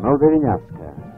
Молдавинянская.